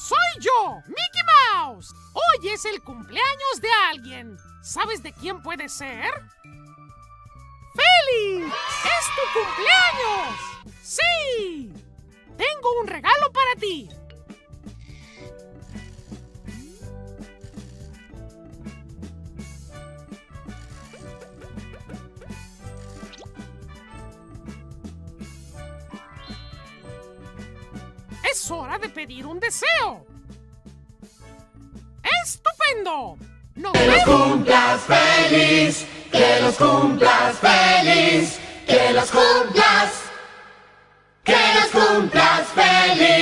Soy yo, Mickey Mouse. Hoy es el cumpleaños de alguien. ¿Sabes de quién puede ser? ¡Félix! ¡Es tu cumpleaños! ¡Sí! Tengo un regalo para ti. Es hora de pedir un deseo. ¡Estupendo! ¡Nos Que los cumplas feliz, que los cumplas feliz, que los cumplas, que los cumplas feliz.